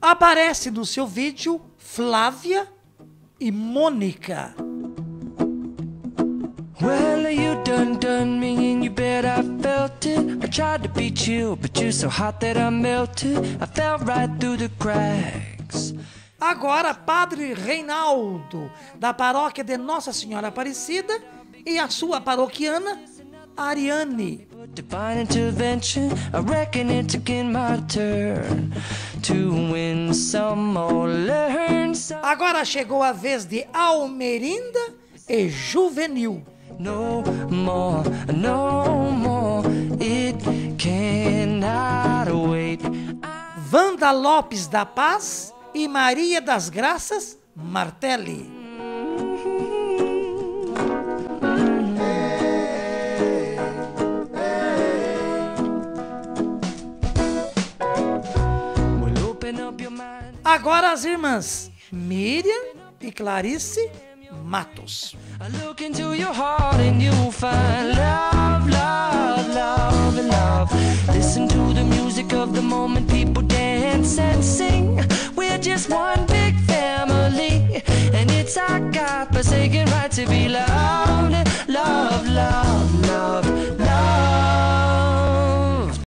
Aparece no seu vídeo Flávia e Mônica. Well, you done done me and you bet I felt it. I tried to beat you, but you're so hot that I melted. I fell right through the cracks. Agora, Padre Reinaldo, da paróquia de Nossa Senhora Aparecida, e a sua paroquiana, Ariane. Divine intervention, I reckon it's again my turn to win some or learn some. Agora chegou a vez de Almerinda e Juvenil. No more, no more, it cannot wait. Wanda Lopes da Paz e Maria das Graças Martelli. Agora as irmãs Miriam e Clarice Matos. Listen to the music of the moment, people dance and sing. We're just one big family, and it's our God forsaken right to be loved.